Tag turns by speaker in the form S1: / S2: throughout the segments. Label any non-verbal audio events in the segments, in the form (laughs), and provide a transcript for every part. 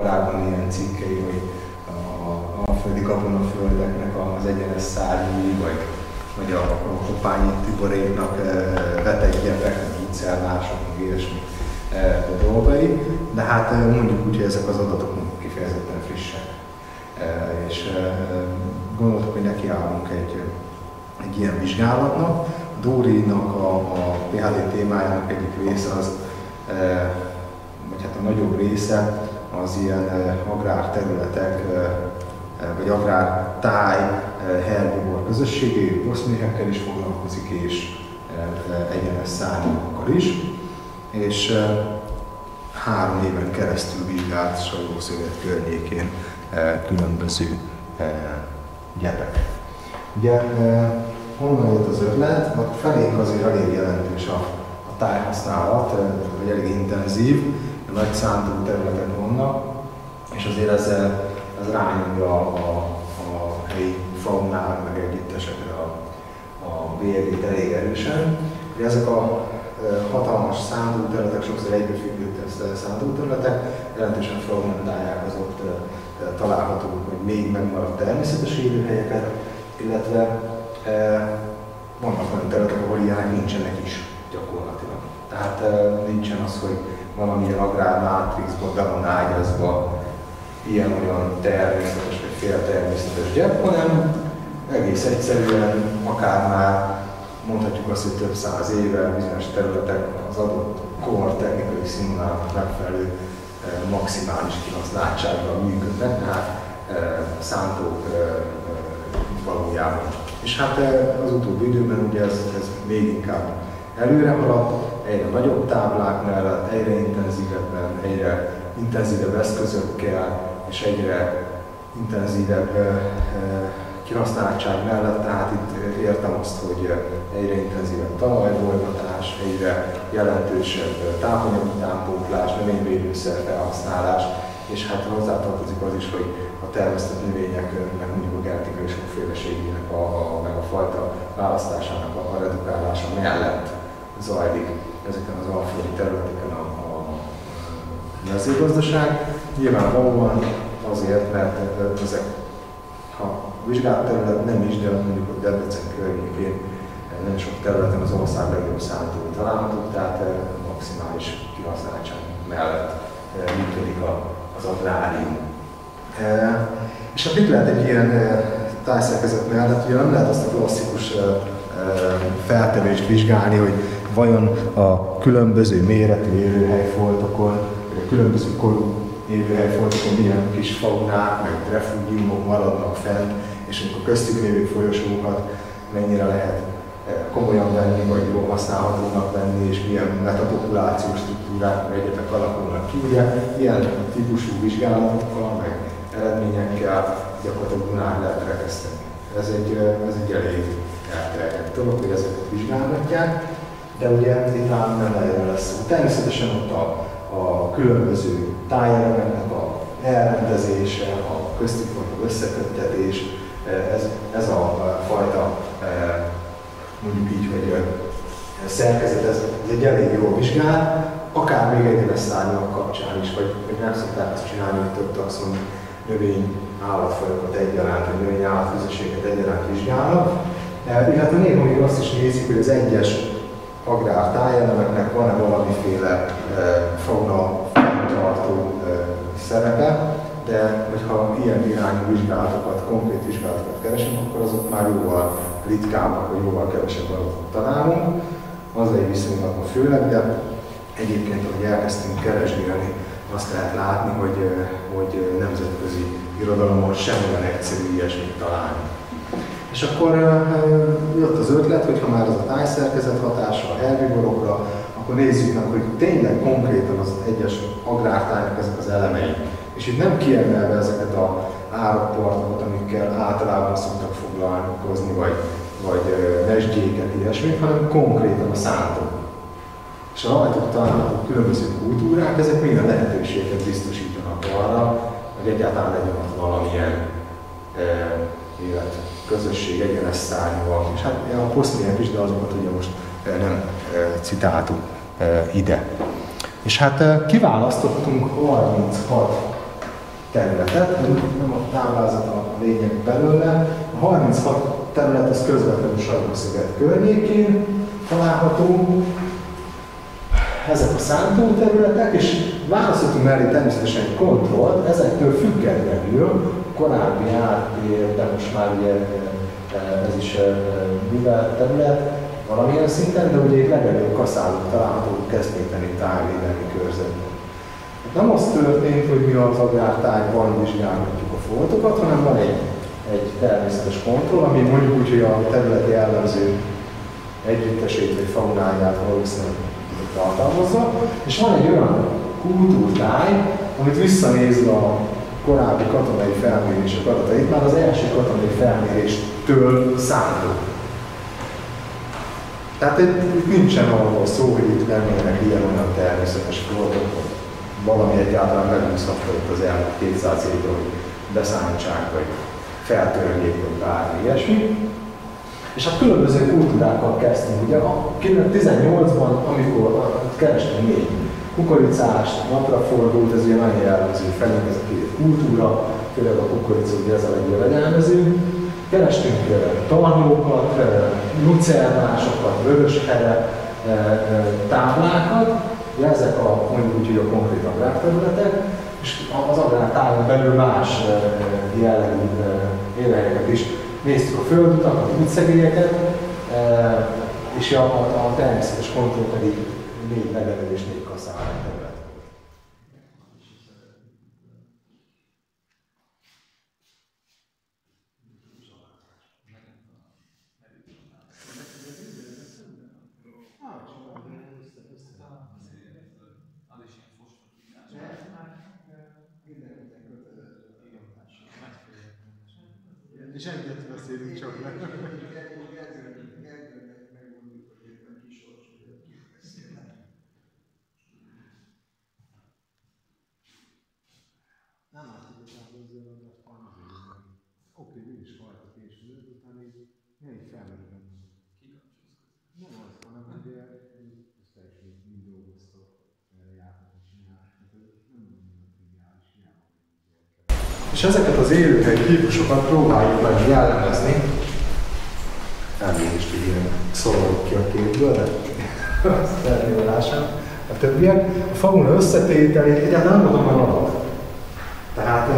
S1: korábban ilyen cikkei, hogy a, a földi földeknek az egyenes szárnyi, vagy, vagy a, a kopányi tiboréknak beteg gyepek, útszerlások, meg ilyesmi a dolgai, de hát mondjuk úgy, hogy ezek az adatok kifejezetten frissek. És gondoltuk, hogy nekiállunk egy, egy ilyen vizsgálatnak. Dórinak a, a PHD témájának egyik része az, vagy hát a nagyobb része az ilyen agrárterületek, vagy agrártáj herbivor közösségé, boszméhekkel is foglalkozik, és egyenes szárnyakkal is. És három éven keresztül vizsgált Sajtószövet környékén különböző gyepek. Ugye honnan jött az ötlet? A felénk azért elég jelentős a, a tájhasználat, vagy elég intenzív, nagy szántó területek vannak, és azért ez, ez rányomja a, a, a helyi faunára, meg együttesekre a, a bélyegét elég erősen. Ugye ezek a hatalmas területek, sokszor egybefüggő területek, jelentősen fragmentálják az ott található, hogy még megmaradt természetes élőhelyeket, illetve vannak olyan területek, ahol ilyenek nincsenek is gyakorlatilag. Tehát nincsen az, hogy valamilyen agrármátrixba be van ágyazva ilyen-olyan természetes vagy féltermészetes gyep, hanem egész egyszerűen akár már mondhatjuk azt, hogy több száz éve bizonyos területek az adott kor technikai színvonalának megfelelő eh, maximális kihasználtsággal működnek, tehát eh, szántók eh, valójában. És hát az utóbbi időben ugye ez, ez még inkább előre haladt, egyre nagyobb táblák mellett, egyre intenzívebben, egyre intenzívebb eszközökkel, és egyre intenzívebb kihasználtság mellett, tehát itt értem azt, hogy egyre intenzívebb talajbolgatás, egyre jelentősebb tápanyag utánpótlás, növényvédőszer felhasználás, és hát hozzátartozik az is, hogy a termesztett növényeknek mondjuk a genetikai sokféleségének, a, a, meg a fajta választásának a, a redukálása mellett zajlik ezeken az alföldi területeken a, a, a mezőgazdaság. Nyilvánvalóan azért, mert ezek, ha vizsgált terület nem is, de mondjuk a Debrecen környékén nagyon sok területen az ország legjobb szántói találhatók, tehát maximális kihasználtság mellett működik az agrárium. És hát mit lehet egy ilyen tájszerkezet mellett, ugye nem lehet azt a klasszikus feltevést vizsgálni, hogy vajon a különböző méretű élőhelyfoltokon, különböző korú élőhelyfoltokon milyen kis faunák, meg refugiumok maradnak fent, és amikor köztük lévő folyosókat mennyire lehet eh, komolyan venni, vagy jól használhatónak venni, és milyen metapopulációs struktúrák, meg egyetek alakulnak ki. Ugye ilyen típusú vizsgálatokkal, meg eredményekkel gyakorlatilag Dunán lehet rekeszteni. Ez egy, eh, ez egy elég elterjedt dolog, hogy ezeket vizsgálhatják, de ugye itt már nem erről lesz szó. Természetesen ott a, a különböző tájelemeknek a elrendezése, a köztük összeköttetés, ez, ez a fajta, mondjuk így, hogy szerkezet, ez, ez egy elég jól vizsgál, akár még egyenes szárnyak kapcsán is, vagy, vagy nem szokták ezt csinálni, hogy több taxon növény állatfajokat egyaránt, vagy növény állatközösséget egyaránt vizsgálnak. Illetve néha még azt is nézik, hogy az egyes agrár tájelemeknek van-e valamiféle fauna tartó szerepe, de hogyha ilyen irányú vizsgálatokat, konkrét vizsgálatokat keresünk, akkor azok már jóval ritkábbak, vagy jóval kevesebb adatot találunk. egy viszonylatban főleg, de egyébként, ahogy elkezdtünk keresgélni, azt lehet látni, hogy, hogy nemzetközi irodalomban sem olyan egyszerű ilyesmit találni. És akkor jött az ötlet, hogy ha már az a tájszerkezet hatása a herbivorokra, akkor nézzük meg, hogy tényleg konkrétan az egyes agrártájnak ezek az elemei és itt nem kiemelve ezeket a árakpartokat, amikkel általában szoktak foglalkozni, vagy, vagy mesdjéket, ilyesmit, hanem konkrétan a szántók. És a rajtuk található különböző kultúrák, ezek minden lehetőséget biztosítanak arra, hogy egyáltalán legyen ott valamilyen e, élet, közösség, egyenes szárnyúak. És hát a posztmilyen is, de azokat ugye most nem e, citáltuk e, ide. És hát kiválasztottunk 36 területet, nem a táblázat a lényeg belőle. A 36 terület az közvetlenül Sajnósziget környékén található. Ezek a szántó területek, és választottunk mellé természetesen egy kontrollt, ezektől függetlenül korábbi áttér, de most már ugye ez is művelt terület, valamilyen szinten, de ugye itt legelőbb kaszálók találhatók kesztéteni tájvédelmi körzetben. Hát nem az történt, hogy mi az agrártájban vizsgálhatjuk a foltokat, hanem van egy, egy természetes kontroll, ami mondjuk úgy, hogy a területi jellemző együttesét vagy faunáját valószínűleg tartalmazza, és van egy olyan kultúrtáj, amit visszanézve a korábbi katonai felmérések adatait, már az első katonai felméréstől számított. Tehát itt nincsen arról szó, hogy itt lennének ilyen-olyan természetes foltok, valami egyáltalán megúszhatta itt az elmúlt 200 évben, hogy beszállítsák, vagy feltörjék, vagy bármi ilyesmi. És hát különböző kultúrákkal kezdtünk. Ugye a 18-ban, amikor kerestünk még kukoricást, naprafordult, ez ugye nagyon jellemző felünk, ez a kultúra, főleg a kukorica, ugye ez a legjellemző. Kerestünk tarlókat, lucernásokat, vöröshere, táblákat, ugye ezek a mondjuk úgy, hogy a konkrét agrárterületek, és az agrártájon belül más jellegű élőhelyeket is néztük a földutakat, a útszegélyeket, és a, a, a természetes kontroll pedig négy legelő és négy kaszál terület.
S2: És egyet beszélünk csak le. Nem azt igazából zöld, azt van azért. Oké, mi is hajtok és zöld, utána így négy felmerül bennem. Nem az, hanem hogy ezt teljesen mind dolgoztok, jártok, csináltok. Nem nagyon triviális, hiába.
S1: És ezeket az élőhely típusokat próbáljuk meg jellemezni. Elnézést, hogy ilyen szorolok ki a képből, de azt elnyúlásán a többiek. A fauna összetételét egyáltalán nem adom a adat. Tehát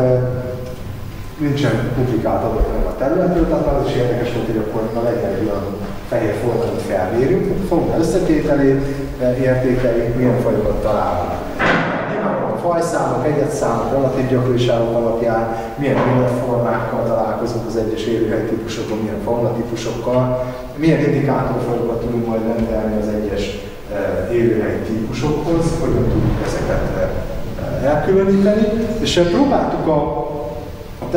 S1: nincsen publikált adat meg a területről, tehát az is érdekes volt, hogy akkor na legyen egy olyan fehér folt, amit felmérjük, a fauna összetételét értékeljük, milyen fajokat találunk. Nyilvánvalóan fajszámok, egyetszámok, relatív gyakoriságok alapján, milyen életformákkal találkozunk az egyes élőhely típusokon, milyen fauna típusokkal, milyen indikátorfajokat tudunk majd rendelni az egyes élőhely típusokhoz, hogyan tudjuk ezeket elkülöníteni, és próbáltuk a, a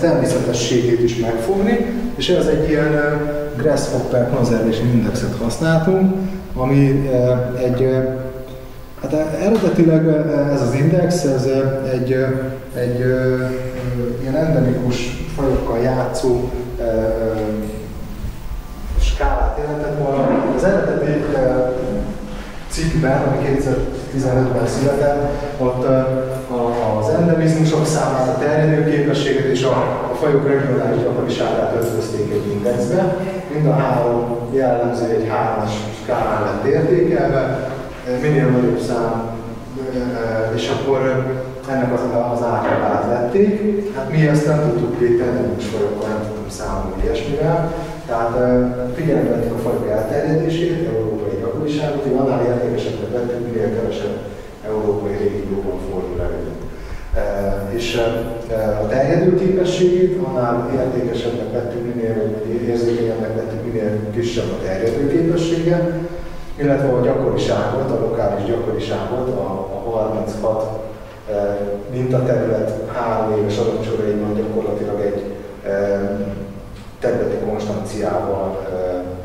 S1: természetességét is megfogni, és ez egy ilyen Grasshopper Conservation Indexet használtunk, ami egy, hát eredetileg ez az index, ez egy, egy ilyen endemikus fajokkal játszó skálát jelentett volna. Az eredeti cikkben, ami 2015-ben született, ott az endemizmusok számát, a terjedő képességet és a, a fajok regionális gyakoriságát ötvözték egy indexbe. Mind a három jellemző egy hármas skálán lett értékelve, minél nagyobb szám, és akkor ennek az, az átlagát vették. Hát mi ezt nem tudtuk két endemikus fajokkal, nem tudtunk számolni ilyesmivel. Tehát figyelembe vettük a fajok elterjedését, európai gyakoriságot, hogy annál értékesebbet vettünk, minél kevesebb európai régióban fordul elő. És a terjedő képességét annál értékesebbnek vettük, minél érzékenyebbnek vettük, minél kisebb a terjedő képessége, illetve a gyakoriságot, a lokális gyakoriságot, a, a 36 mintaterület három éves adatsoraiban gyakorlatilag egy területi konstanciával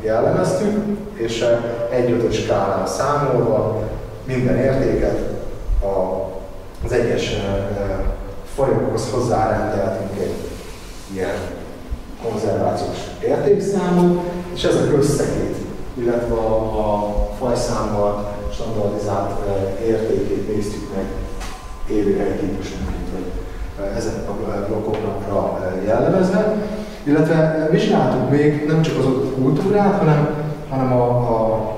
S1: jellemeztük, és egy ötös skálán számolva minden értéket az egyes fajokhoz hozzárendeltünk egy ilyen konzervációs értékszámot, és ezek összegét, illetve a, a fajszámmal standardizált értékét néztük meg élőhely típusonként, hogy ezek jellemezve, illetve vizsgáltuk még nem csak az ott kultúrát, hanem, hanem a, a,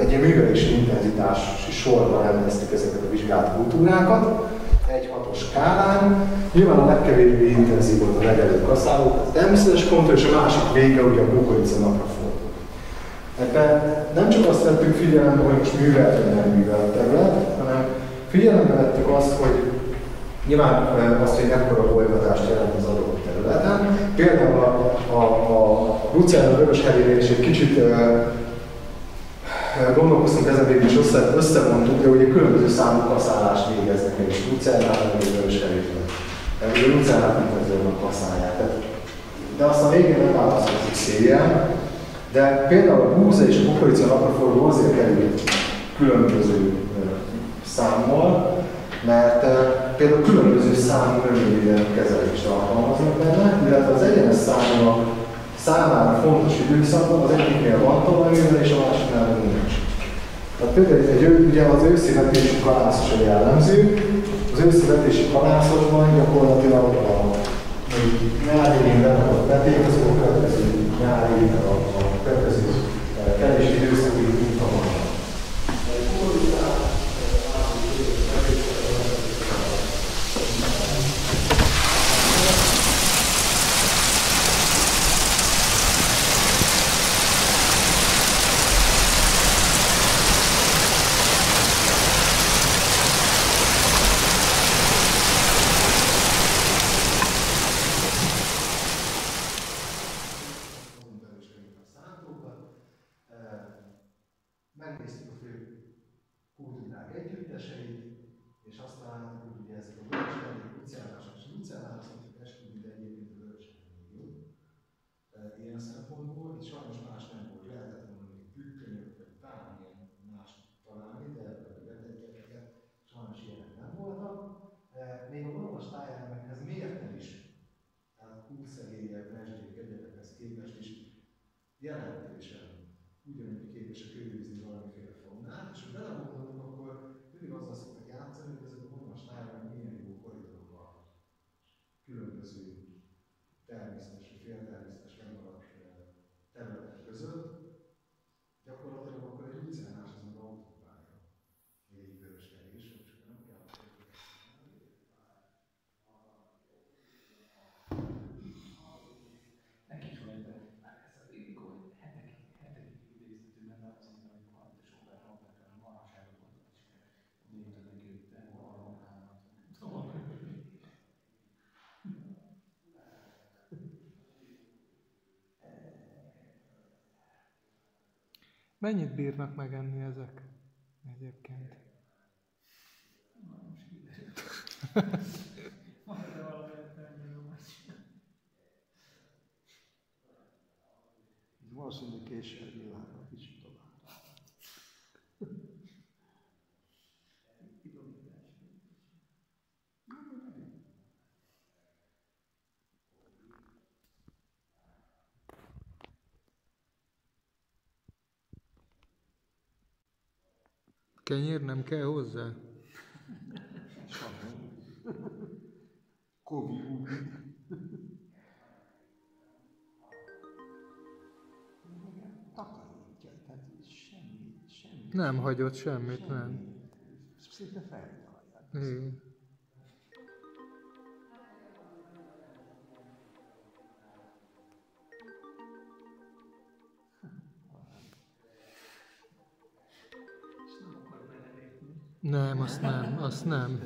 S1: egy ilyen művelési intenzitási sorban rendeztük ezeket a vizsgált kultúrákat, egy hatos skálán. Nyilván a legkevésbé intenzív volt a legelőbb kaszáló, természetes pontra, és a másik vége ugye a kukorica napra fordul. Ebben nem csak azt vettük figyelembe, hogy most művelt vagy nem művelt terület, hanem figyelembe vettük azt, hogy nyilván azt, hogy mekkora bolygatást jelent az adott területen. Például a, a, a Luciano Vörös is egy kicsit gondolkoztunk ezen végül is össze, összevontuk, de ugye különböző számú kaszálást végeznek még Lucernál, meg Vörös. Tehát ugye Lucernát intenzívebben kaszálják. De aztán végén nem változtatik széjjel, de például a búza és a kukorica napraforgó azért kerül különböző számmal, mert például különböző számú növényvédelmi kezelést alkalmaznak benne, illetve az egyenes számúak számára fontos időszakban az egyiknél van talajművel és a másiknál nincs. Tehát például egy, ugye az őszi vetési kalászos a jellemző, az őszi vetési kalászosban gyakorlatilag a nyári évben a veték, az a következő nyári évben a, is ilyenek nem voltak. E, még a vonalas tájelemekhez mérten is, tehát 20 egérjel mesdjék egyetekhez képest is jelentésen ugyanúgy képesek őrizni valamiféle formát, és ha belegondolunk, akkor mindig azzal szoktak játszani, hogy ezek a vonalas tájában milyen jó koridorok vannak. Különböző természetes, vagy féltermészetes megmaradt e, területek között,
S3: Mennyit bírnak megenni ezek egyébként?
S2: Valószínűleg később világra kicsit tovább.
S3: Kenyér nem kell hozzá?
S2: Kovi Takarítja, tehát semmi, semmi.
S3: Nem hagyott semmit, nem.
S2: Szinte feltalálják.
S3: Nem, azt nem, azt nem.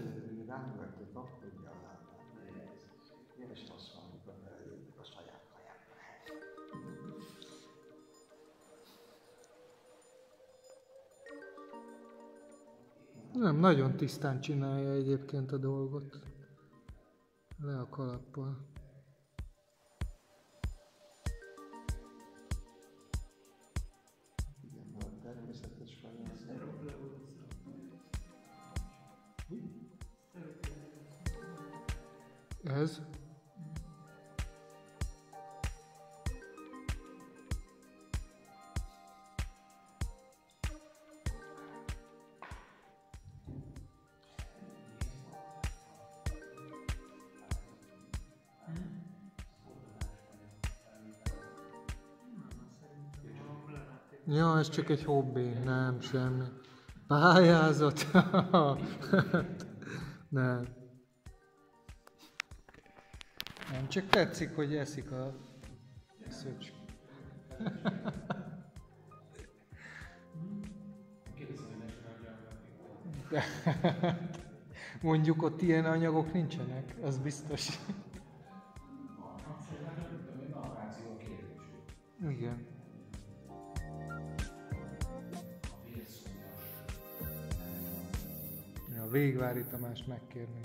S3: Nem, nagyon tisztán csinálja egyébként a dolgot. Le a kalappal. ez Ja, ez csak egy hobbi, nem semmi. Pályázat. (laughs) nem. Nem, csak tetszik, hogy eszik a szöcs. (laughs) Mondjuk ott ilyen anyagok nincsenek, az biztos. Igen. Ja, Végvári Tamás megkérni.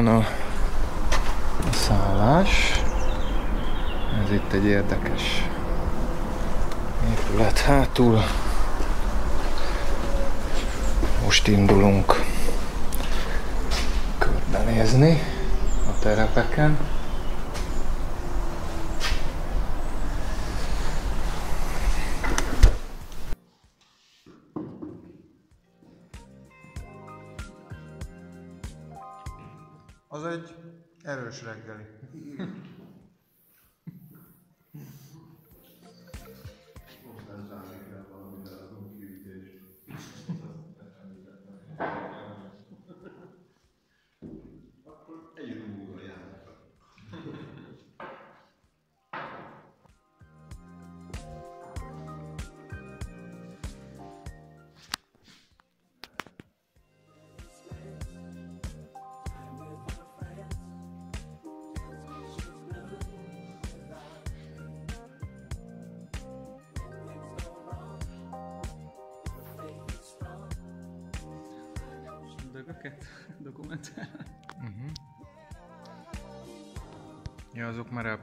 S3: Ilyen Az egy erős reggeli. (laughs)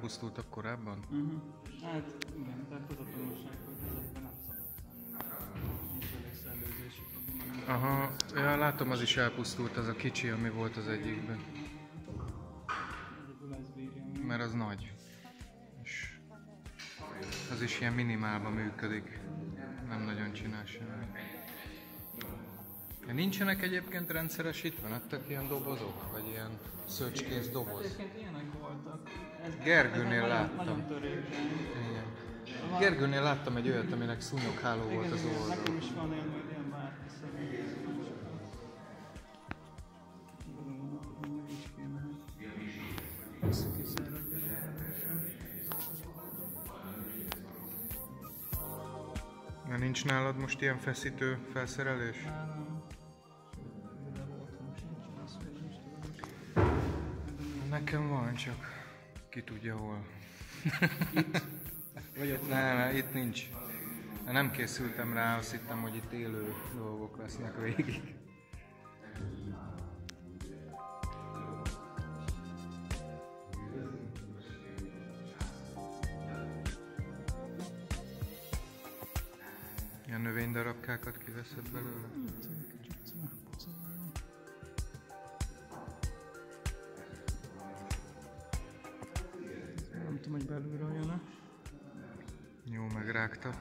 S3: elpusztultak korábban?
S4: Uh-huh. Hát igen, tehát az a tanulság, hogy ezekben nem szabad.
S3: Aha, ja, látom, az is elpusztult, az a kicsi, ami volt az egyikben. Mert az nagy. És az is ilyen minimálban működik. Nincsenek egyébként rendszeresítve? Nektek ilyen dobozok? Vagy ilyen szöcskész doboz?
S4: Egyébként ilyenek voltak. Ez,
S3: Gergőnél
S4: ez
S3: láttam.
S4: Nagyon, nagyon.
S3: Igen. Gergőnél láttam egy olyat, aminek szúnyogháló volt
S4: Igen,
S3: az oldal.
S4: nekem is van ilyen, hogy ilyen rendesen.
S3: Na nincs nálad most ilyen feszítő felszerelés?
S4: Nálam
S3: Nekem van, csak ki tudja hol. Vagy ott? Nem, nem, itt nincs. Nem készültem rá, azt hittem, hogy itt élő dolgok lesznek végig. Ilyen növénydarabkákat kiveszed belőle? Megrágta.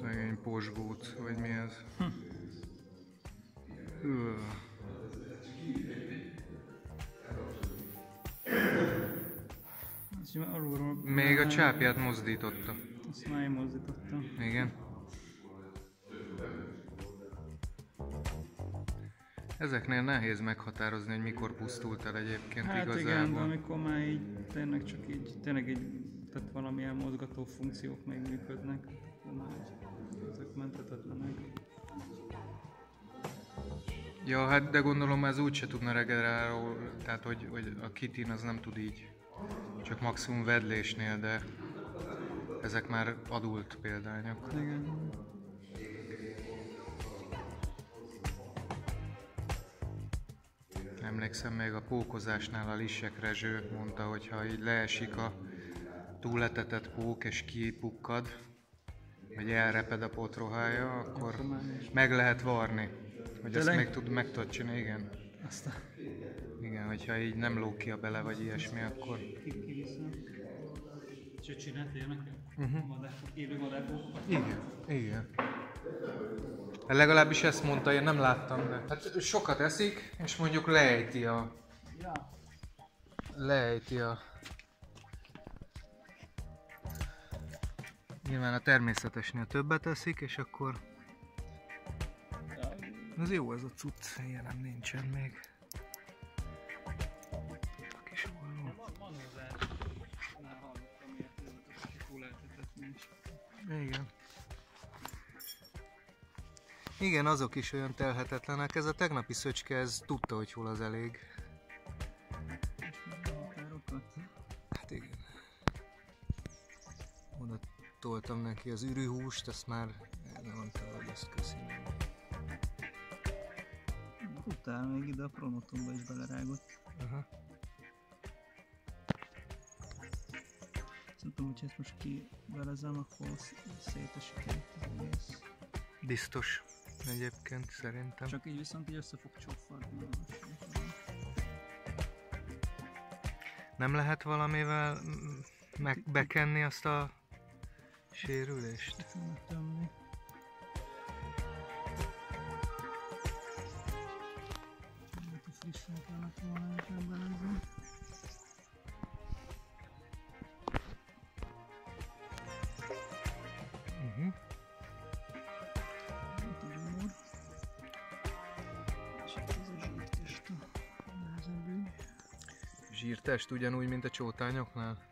S3: Szegény posgóc, vagy mi ez?
S4: Már alulról...
S3: Még a csápját mozdította.
S4: Azt már én mozdítottam.
S3: Igen. Ezeknél nehéz meghatározni, hogy mikor pusztult el egyébként
S4: Hát
S3: igazából.
S4: igen, de amikor már így tényleg csak így, tényleg így, tehát valamilyen mozgató funkciók még működnek, akkor már ezek mentetetlenek.
S3: Ja, hát de gondolom ez úgy se tudna regenerálni, tehát hogy, hogy a kitin az nem tud így. Csak maximum vedlésnél, de ezek már adult példányok.
S4: Igen.
S3: Emlékszem még a pókozásnál a Lissek Rezső mondta, hogy ha így leesik a túletetett pók és kipukkad, vagy elreped a potrohája, akkor meg lehet varni. Hogy ezt még tud, meg tudod csinálni, igen.
S4: Aztán
S3: Igen, hogyha így nem lóg ki a bele, vagy ilyesmi, akkor...
S4: ki, És csinált ilyeneket? Uh-huh. Madárfok, élő madárfokokat?
S3: Igen, igen. Hát legalábbis ezt mondta, én nem láttam, de... Hát sokat eszik, és mondjuk lejti a...
S4: Ja.
S3: Lejti a... Nyilván a természetesnél többet eszik, és akkor... Ez jó ez a cucc, ilyen nem nincsen még. Igen, azok is olyan telhetetlenek. Ez a tegnapi szöcske, ez tudta, hogy hol az elég. Hát igen. Oda toltam neki az ürűhúst, azt már elmondta, hogy ezt köszönöm.
S4: Futál még ide a pronotonba is belerágott.
S3: Aha.
S4: Szerintem, hogyha ezt most kivelezem, akkor sz- szétesik itt az egész.
S3: Biztos. Egyébként szerintem.
S4: Csak így viszont így össze fog csoffarni.
S3: Nem lehet valamivel mm, meg bekenni azt a sérülést?
S4: Hogy frissen kellett volna inkább belezni. Zsírtest
S3: ugyanúgy, mint a csótányoknál?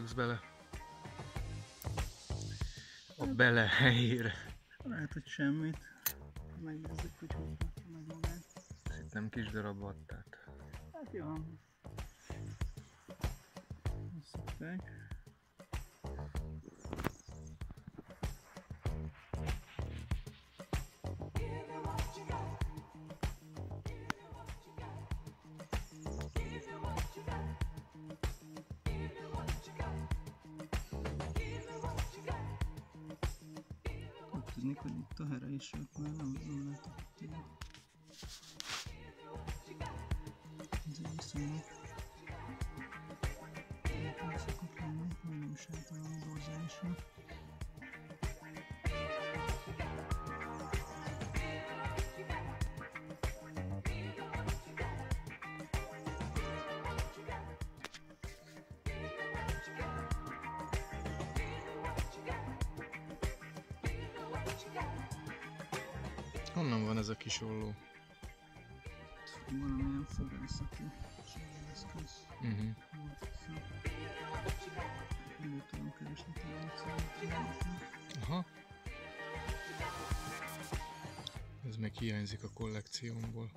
S3: Raksz bele? A bele helyére.
S4: Lehet, hogy semmit. Megnézzük, hogy hogy meg magát.
S3: Nem kis darab vattát.
S4: Hát jó. Szokták. Itt a here is jött, mert nem, nem látok itt ilyen.
S3: Honnan van ez a kis olló?
S4: Valamilyen fogászati eszköz.
S3: Uh-huh.
S4: Elő tudom keresni talán.
S3: Aha. Ez meg hiányzik a kollekciómból.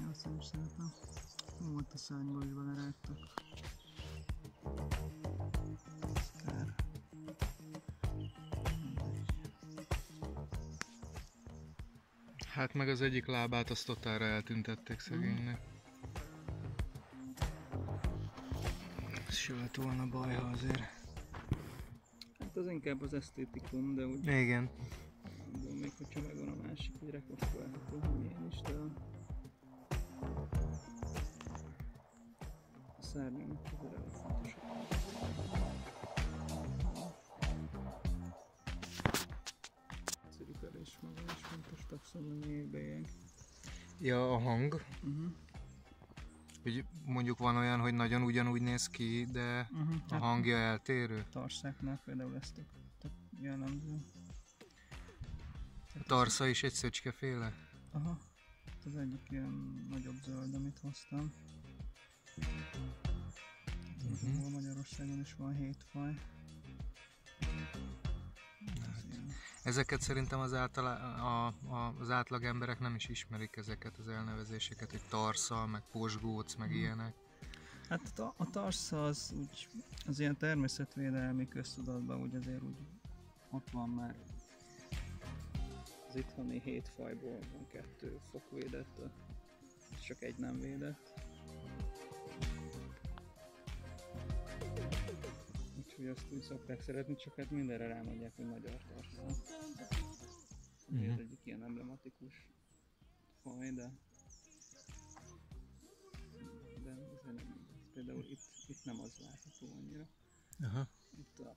S4: Ja, azt nem szeretem. Volt a szárnyból is belerágtak.
S3: Hát meg az egyik lábát azt totálra eltüntették szegénynek. Mm. Ez se lett volna baj, ha azért.
S4: Hát az inkább az esztétikum, de úgy...
S3: Igen.
S4: De még hogyha megvan a másik, hogy rekonstruálható, hogy milyen is, de... A szárnyanak az elég fontos. Taxonomiai ilyen.
S3: Ja, a hang.
S4: Uh-huh.
S3: Hogy mondjuk van olyan, hogy nagyon ugyanúgy néz ki, de
S4: Uh-huh.
S3: a hangja eltérő.
S4: Tarszáknál például ezt tök, tök jellemző.
S3: A tarsza is egy szöcskeféle.
S4: Aha. Itt Az egyik ilyen nagyobb zöld, amit hoztam. Uh-huh. Magyarországon is van hét faj.
S3: Ezeket szerintem az, általá, a, a, az átlag emberek nem is ismerik ezeket az elnevezéseket, hogy tarsza, meg posgóc, meg ilyenek.
S4: Hát a, a tarsza az úgy, az ilyen természetvédelmi köztudatban úgy azért úgy ott van már. Az itthoni hét fajból van kettő fokvédett, csak egy nem védett. Úgyhogy azt úgy szokták szeretni, csak hát mindenre rámondják, hogy magyar tarsza. Ugye Ez egyik ilyen emblematikus faj, de de ez nem igaz. Például itt, itt nem az látható annyira.
S3: Aha.
S4: Itt a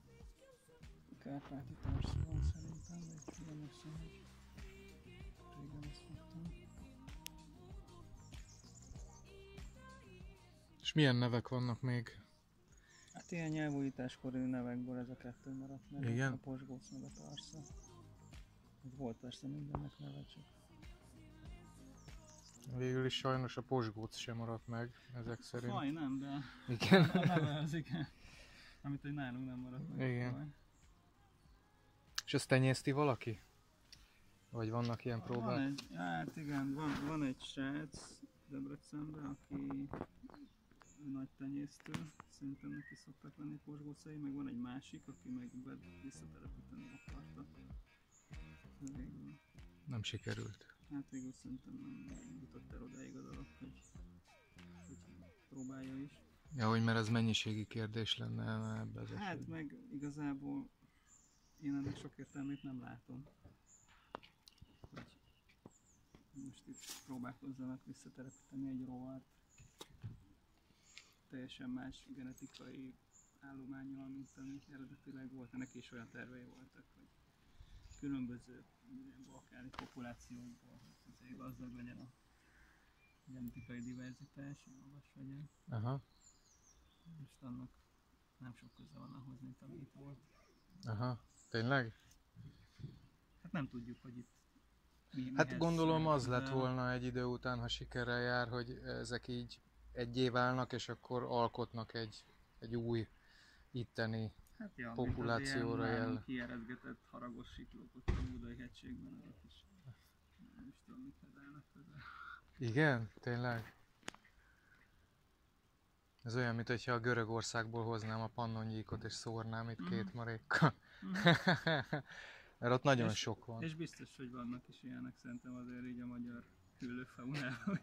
S4: kárpáti tarsz van szerintem, vagy nem hiszem, hogy régen ezt fogtam.
S3: És milyen nevek vannak még?
S4: Hát ilyen nyelvújításkori nevekből ez a kettő maradt meg.
S3: Igen?
S4: A posgóc meg a tarsza. Volt persze mindennek neve, csak
S3: Végül is sajnos a posgóc sem maradt meg, ezek szerint.
S4: Faj nem, de
S3: Igen.
S4: a neve az igen. Amit hogy nálunk nem maradt meg.
S3: Igen.
S4: faj.
S3: És ezt tenyészti valaki? Vagy vannak ilyen
S4: Van
S3: próbák?
S4: egy, hát igen, van, van egy srác Debrecenben, aki nagy tenyésztő, szerintem neki szoktak lenni posgócai, meg van egy másik, aki meg visszatelepíteni akarta. Végül,
S3: Nem sikerült.
S4: hát végül szerintem nem jutott el odáig a dolog, hogy, hogy próbálja is.
S3: Ja, hogy mert ez mennyiségi kérdés lenne ebbe az
S4: Hát
S3: esetben.
S4: meg igazából én ennek sok értelmét nem látom. Hogy most itt próbálkozzanak visszatelepíteni egy rovart teljesen más genetikai állományjal, mint ami eredetileg volt. Neki is olyan tervei voltak, hogy különböző balkáni populációkból azért gazdag legyen a genetikai diverzitás, magas legyen.
S3: Aha,
S4: Most annak nem sok köze van ahhoz, mint ami itt volt.
S3: aha. Tényleg?
S4: Hát nem tudjuk, hogy itt mi,
S3: Hát gondolom az lett volna egy idő után, ha sikerrel jár, hogy ezek így egyé válnak, és akkor alkotnak egy, egy új itteni
S4: hát ja,
S3: populációra jel-
S4: nálunk kiereszgetett haragos siklók ott a Budai hegységben, azok is nem is tudom, állnak közel.
S3: Igen? Tényleg? Ez olyan, mint hogyha a Görögországból hoznám a pannongyíkot és szórnám itt két marékkal. (laughs) Mert ott nagyon
S4: És-
S3: sok van.
S4: És biztos, hogy vannak is ilyenek szerintem azért így a magyar küllőfaunában, hogy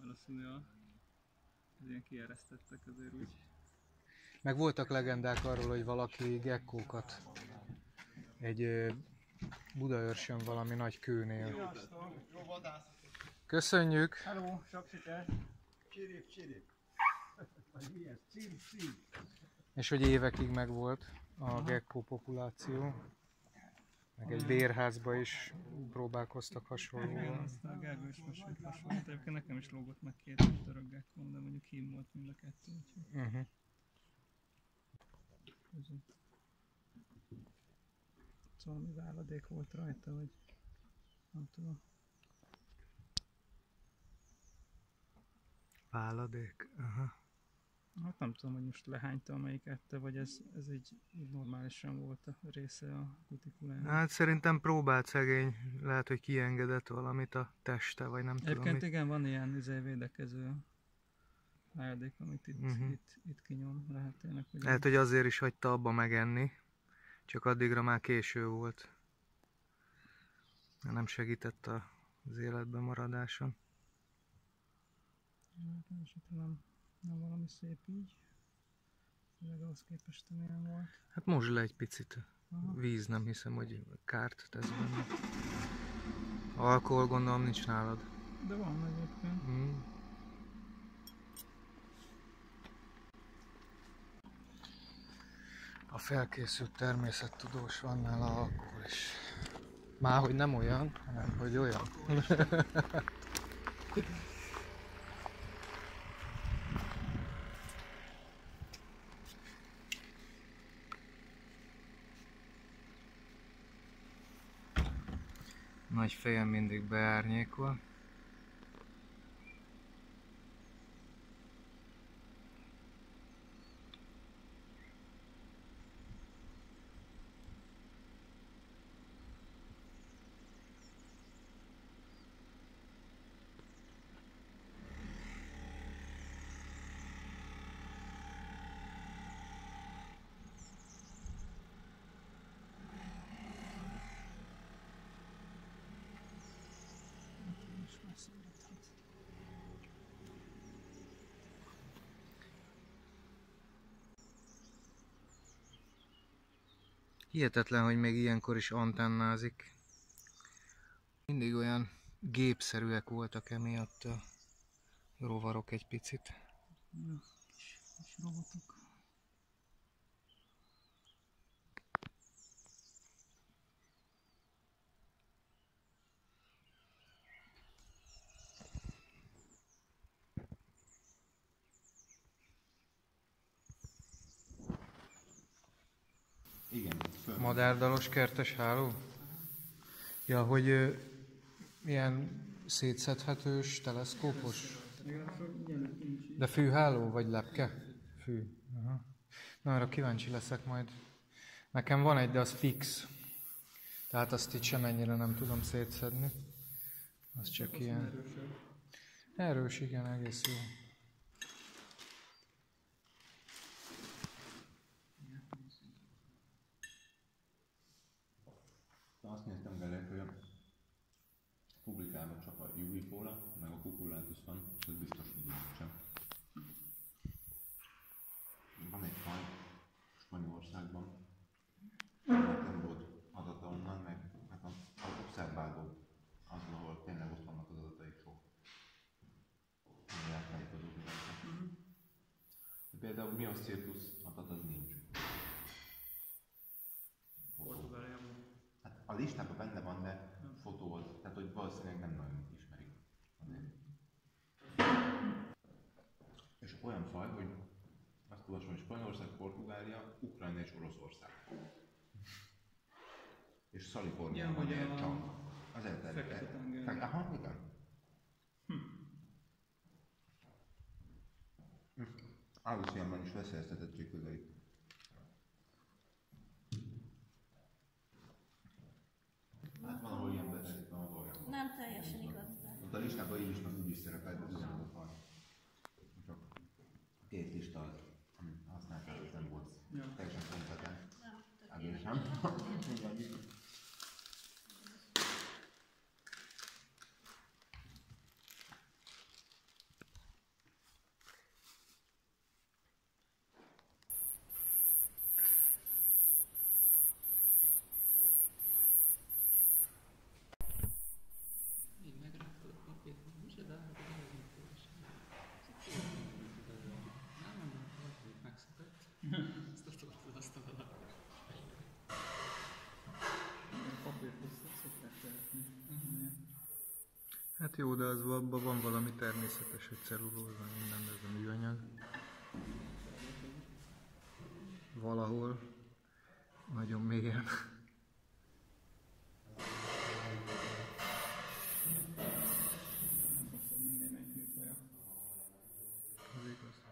S4: valószínű a az ilyen kieresztettek azért úgy.
S3: Meg voltak legendák arról, hogy valaki gekkókat egy Budaörsön valami nagy kőnél. Köszönjük!
S4: Hello, sok sikert!
S2: Csirip, csirip.
S3: És hogy évekig megvolt a gekkó populáció. Meg egy bérházba is próbálkoztak
S4: Igen,
S3: hasonlóan.
S4: azt a Gágó is mesélt hasonlót. Egyébként nekem is lógott meg két török gekkom, de mondjuk hím volt mind a kettő, úgyhogy
S3: Uh-huh.
S4: között. Szóval mi váladék volt rajta, vagy nem tudom.
S3: Váladék. Aha.
S4: Hát nem tudom, hogy most lehányta amelyik ette, vagy ez, ez így, normálisan volt a része a kutikulának.
S3: Hát szerintem próbált szegény, lehet, hogy kiengedett valamit a teste, vagy nem tudom
S4: Egyébként
S3: mit.
S4: igen, van ilyen izé, védekező váladék, amit itt, uh-huh. itt, itt kinyom, lehet tényleg, hogy
S3: Lehet, hogy azért is hagyta abba megenni, csak addigra már késő volt. Nem segített az életben maradáson.
S4: Hát, nem, nem valami szép így. Meg ahhoz képest milyen volt.
S3: Hát most le egy picit.
S4: Aha.
S3: Víz, nem hiszem, hogy kárt tesz benne. Alkohol gondolom nincs nálad.
S4: De van egyébként.
S3: Mm. A felkészült természettudós van nála alkohol is. Már hogy nem olyan, hanem hogy olyan. (laughs) Nagy fejem mindig beárnyékol. Hihetetlen, hogy még ilyenkor is antennázik. Mindig olyan gépszerűek voltak emiatt a rovarok egy picit.
S4: Kis, kis robotok.
S2: Igen, föl.
S3: Madárdalos kertes háló? Ja, hogy ö, ilyen szétszedhetős, teleszkópos? De fűháló vagy lepke? Fű. Aha. Na, arra kíváncsi leszek majd. Nekem van egy, de az fix. Tehát azt itt semennyire nem tudom szétszedni. Az csak ilyen. Erős, igen, egész jó.
S2: Azt néztem vele, hogy a publikálva csak a UV-fóla, meg a kukulátus van, és ez biztos, hogy nincsen. Van egy faj Spanyolországban, nem volt adata onnan, meg hát a, a obszerváló az, ahol tényleg ott vannak az adatai sok. Tájékozódni rajta. De Például mi a cirkusz adat az nincs.
S4: Portugáliában.
S2: Hát a listában benne van, de fotó az, tehát hogy valószínűleg nem nagyon ismerik. Azért. És olyan faj, hogy azt olvasom, hogy Spanyolország, Portugália, Ukrajna és Oroszország. És Szalifornia
S4: Ja, a
S2: csak. Az. Fek- Aha, igen. Hm. Áruszilyenben is veszélyeztetettség közelít. Hát van, ahol ilyen beteg, van, ahol olyan.
S5: Nem teljesen igaz,
S2: Ott a listában így is, meg úgy is szerepel, de ugyanaz a faj. Csak a két lista az, amit használták, az nem volt
S4: Ja.
S2: teljesen kompetens.
S5: nem
S2: Egész
S5: tökéletes.
S2: nem.
S6: Így megrakod a papírt, micsoda, hát ez nagyon fontos. Nem, nem, nem, valahogy megszakadt. Azt a tortod azt a valakot.
S4: Papírt azt szokták szeretni.
S3: Hát jó, de az abban van valami természetes, hogy cellulóza, minden, de ez a műanyag. Valahol, nagyon mélyen. Az igaz.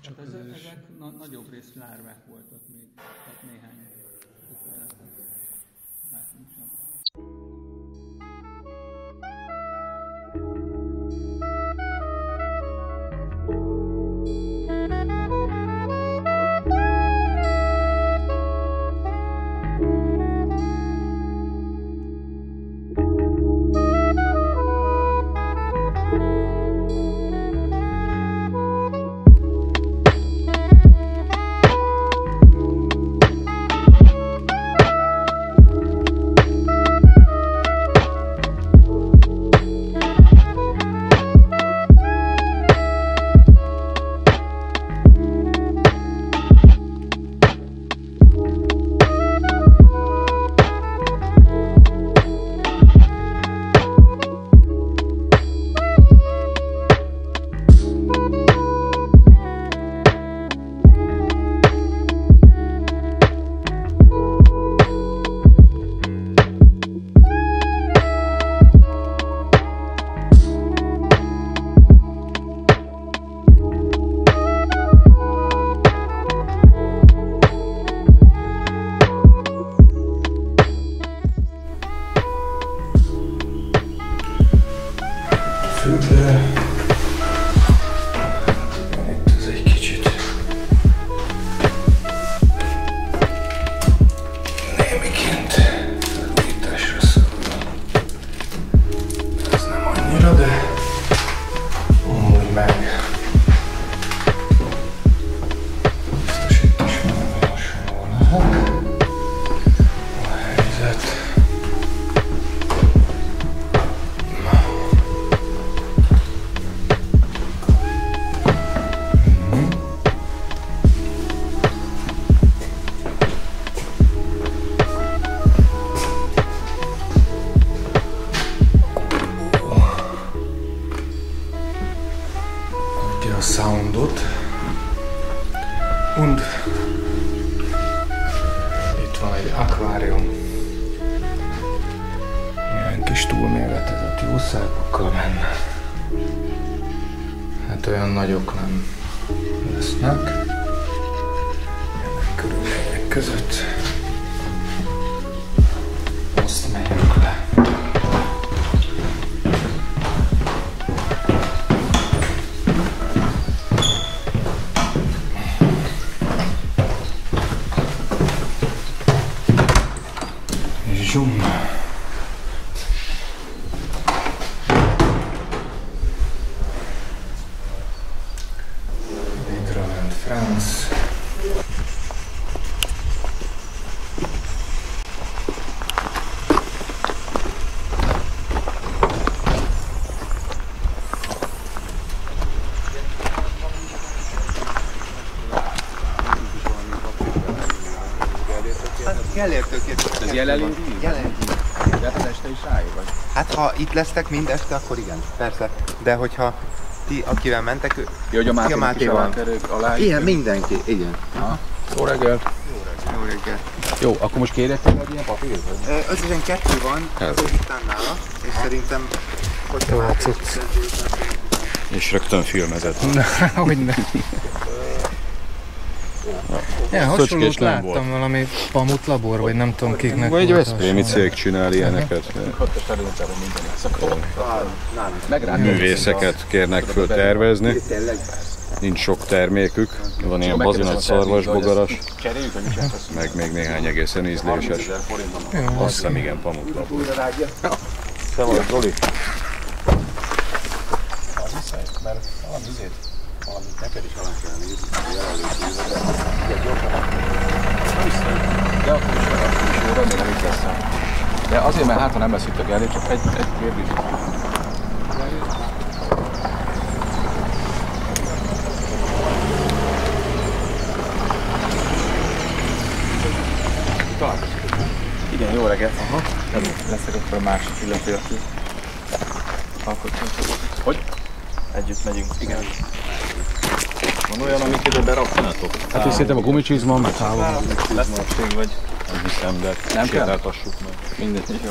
S4: Csak ezek, ezek na- nagyobb rész lárvák
S7: jelenlévő?
S8: Jelenlévő.
S7: De hát este is rájuk vagy.
S8: Hát ha itt lesztek mind este, akkor igen, persze. De hogyha ti, akivel mentek, ő...
S7: Jó, hogy a Máté,
S8: Máté
S7: is
S8: van.
S7: alá.
S8: Igen, mindenki, igen.
S7: Jó reggelt.
S8: Jó reggel.
S7: Jó, akkor most kérek egy ilyen papírt?
S8: Összesen kettő van,
S7: Ez.
S8: itt nála, és szerintem...
S3: Jó,
S8: már
S3: cucc.
S9: És rögtön filmezett. (laughs)
S3: Hogy ne. Ja, hasonlót láttam
S9: volt.
S3: valami Pamut labor, vagy nem tudom kiknek
S9: Vagy egy Veszprémi cég csinál ilyeneket. Művészeket kérnek föl tervezni. Nincs sok termékük. Van ilyen bazinagy szarvasbogaras, meg még néhány egészen ízléses. Azt hiszem igen pamutlapos.
S7: Te vagy, Roli. Az mert valami izét, valamit neked is alá kell nézni, a jelenlétűzet. Igen, gyorsan. Nem hiszem. De akkor is, jó, remélem itt lesz. De azért, mert hát, ha nem lesz itt a Gellé, csak egy, egy kérdés. Igen, jó reggelt. Aha. Leszek akkor a másik illető, aki alkotja a csoportot. Hogy? Együtt megyünk. Igen.
S9: Van olyan, amit ide beraknátok?
S7: Hát is szerintem a gumicsizmam, meg hálom. Lesz szükség, vagy
S9: Nem hiszem, de
S7: Nem
S9: sétáltassuk meg.
S7: mindegy, jó.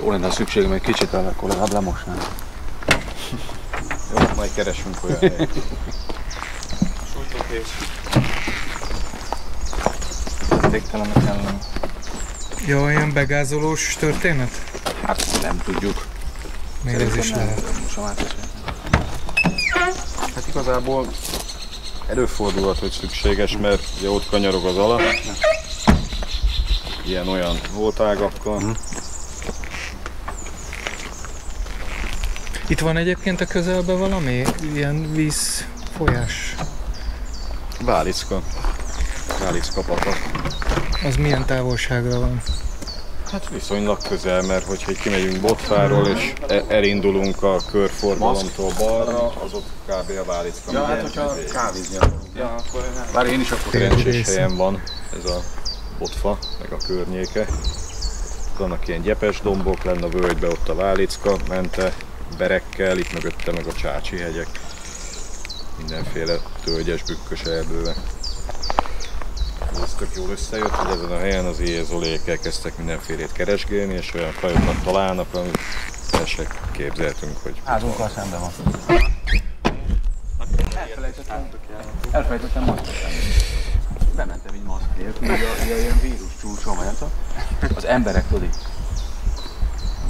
S7: Jó lenne a szükség, egy kicsit el, akkor legalább lemosnám.
S9: Jó, majd keresünk olyan helyet.
S7: Végtelenek ellen.
S3: Jó, ilyen begázolós történet?
S7: Hát nem tudjuk.
S3: Még ez is lehet.
S7: Most a
S9: Hát igazából előfordulhat, hogy szükséges, mert ugye ott kanyarog az alap. Ilyen-olyan voltágakkal.
S3: Itt van egyébként a közelben valami ilyen vízfolyás?
S9: Válicka. Válicka patak.
S3: Az milyen távolságra van?
S9: Hát viszonylag közel, mert hogyha kimegyünk Botfáról és e- elindulunk a körforgalomtól balra, az ott kb. a Válicka.
S7: Ja, hát hogyha kávézni akarunk. Ja, akkor Bár én is akkor
S9: Szerencsés helyen van ez a Botfa, meg a környéke. Vannak ilyen gyepes dombok, lenne a völgybe ott a Válicka, mente, berekkel, itt mögötte meg a Csácsi hegyek. Mindenféle tölgyes, bükkös erdővel. Ez tök jól összejött, hogy ezen a helyen az éjzolék elkezdtek mindenfélét keresgélni, és olyan fajokat találnak, amit el se képzeltünk, hogy
S7: házunkkal szemben van. Elfelejtettem. Elfelejtettem maszkot Bementem így maszk nélkül, ilyen vírus csúcson vagy, nem tudom. Az emberek tudod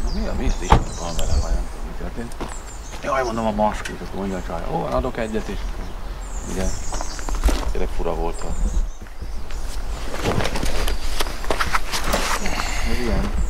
S7: Na mi a víz is van vele, vagy nem tudom, mi történt. Jaj, mondom a maszk, és akkor mondja a csaj, ó, adok egyet, és igen. Tényleg fura volt a... Ez ilyen.